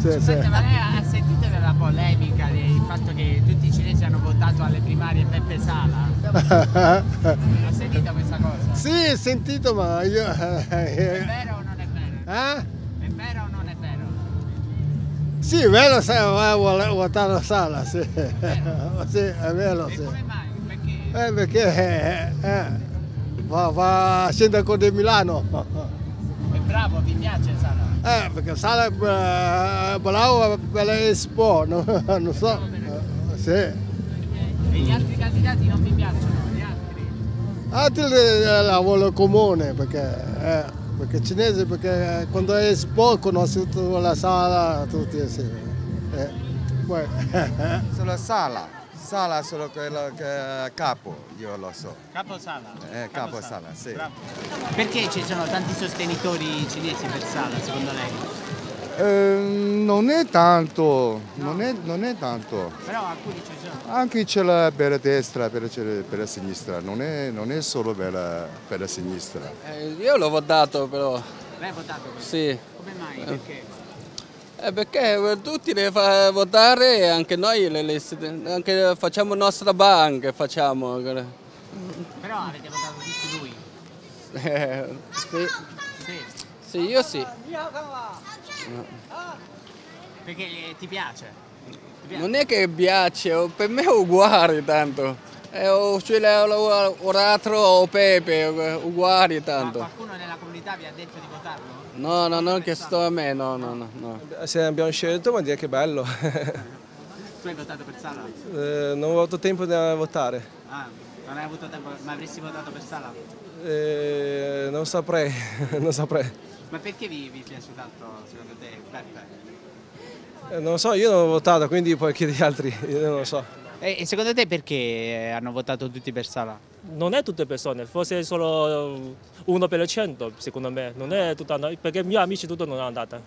sì, sì. Senta, ma lei ha sentito della polemica del fatto che tutti i cinesi hanno votato alle primarie Beppe Sala? Ha sentito questa cosa? sì, sentito, ma io... È vero o non è vero? Eh? È vero o non è vero? Sì, è vero, se vuole votare la sala, sì. sì, è vero, E sì. come mai? Perché? Eh, perché eh, eh, va, va a sindaco di Milano. Bravo, vi piace Sala? Eh, perché Sala è eh, bravo per l'Expo, no? non so. Eh, sì. E gli altri candidati non vi piacciono? Gli altri? Altri eh, lavoro comune, perché, eh, perché cinese, perché quando è Expo conosci tutta la sala, tutti insieme. Eh, poi, Solo Sala, Sala solo quello che è capo, io lo so. Capo Sala? Eh, capo Sala, sì. Bravo. Perché ci sono tanti sostenitori cinesi per Sala, secondo lei? Ehm, non è tanto, non è, non è tanto. Però alcuni ci sono. Anche c'è la per la destra, per, la- per la sinistra, non è, non è solo per la, per la sinistra. Eh, io l'ho votato però, ha votato sì. Come mai? Perché? Eh, perché per tutti le fa votare e anche noi le, le- anche facciamo nostra banca, facciamo. Però avete votato tutti lui. Eh, sì, Sì. sì, io sì. Perché ti piace? Ti piace? Non è che piace, per me è uguale tanto. Eh, o c'è o Ratro o Pepe, uguali Ma tanto. qualcuno nella comunità vi ha detto di votarlo? No, no, non che sto a me, no, no, no. no. Se abbiamo scelto vuol dire che è bello. Tu hai votato per Sala? Eh, non ho avuto tempo di votare. Ah, non hai avuto tempo, ma avresti votato per Sala? Eh, non saprei, non saprei. Ma perché vi, vi piace tanto, secondo te, Beppe? Eh, non lo so, io non ho votato, quindi puoi chiedere agli altri, io non lo so. E, secondo te perché eh, hanno votato tutti per Sala? non è tutte persone, forse solo 1% secondo me, non è tutta, perché i miei amici tutti non hanno andata.